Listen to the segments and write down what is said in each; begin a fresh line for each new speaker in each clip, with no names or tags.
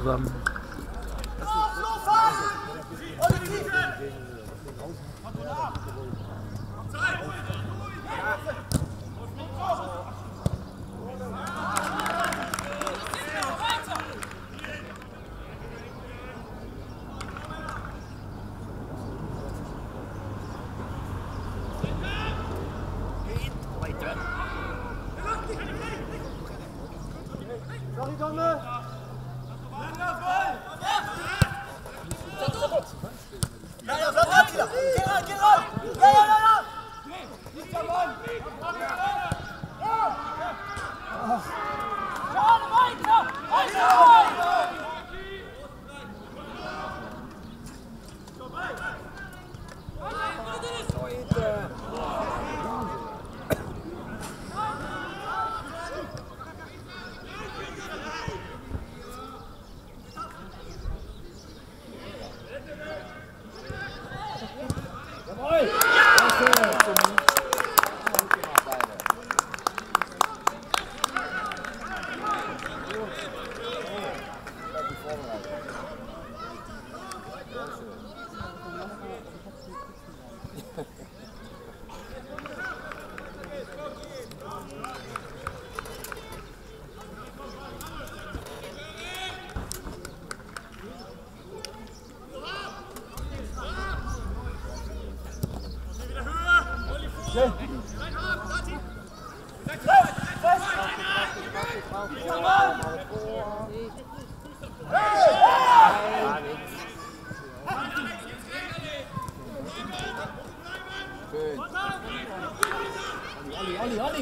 zusammen.
Los, los, fahren! Und Koridorlar.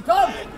Pommes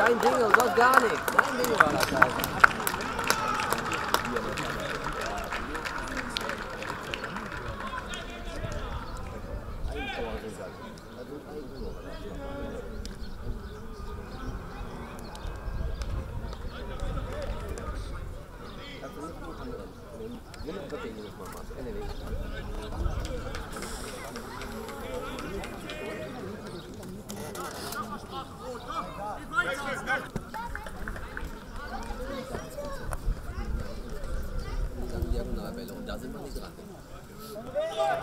dein Ding, du sollst gar nichts. Dein Ding war das halt. Nimm das Dann Diagonalbälle und da sind wir nicht dran. Ja,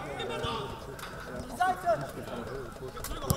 will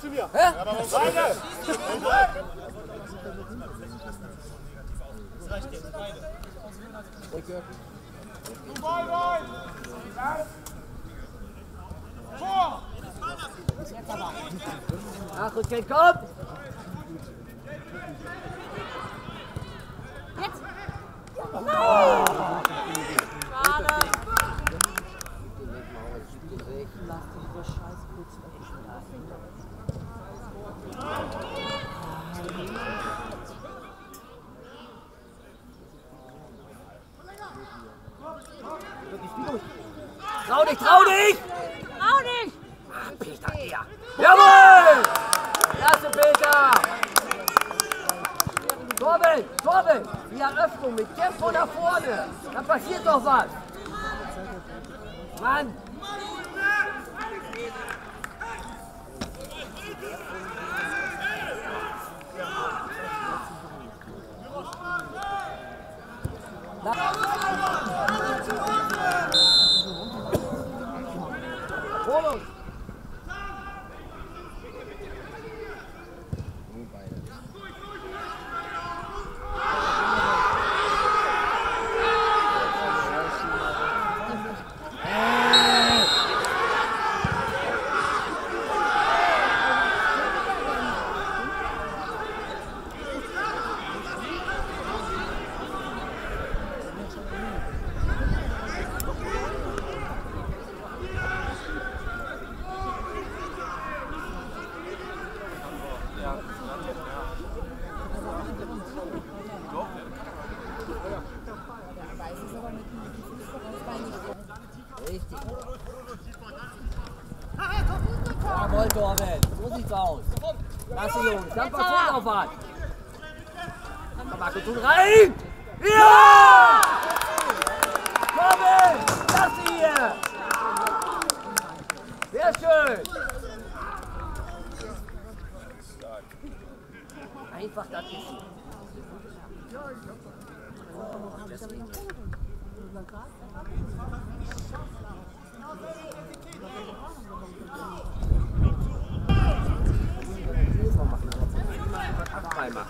zu mir.
Hä?
Beide! Du Ball, Ball! Tor!
Ach, okay, komm!
Jetzt.
Trau dich, trau dich!
Trau nicht.
Peter, ja. Jawohl! Klasse, Peter! Torben, Torben, die Eröffnung mit Tempo nach vorne. Da passiert doch was. Mann! 来 Auch was. Komm, Marco, tun rein! Ja! Torben! Klasse hier! Sehr schön! Einfach das ist. Achtmal machen. Das 嘛。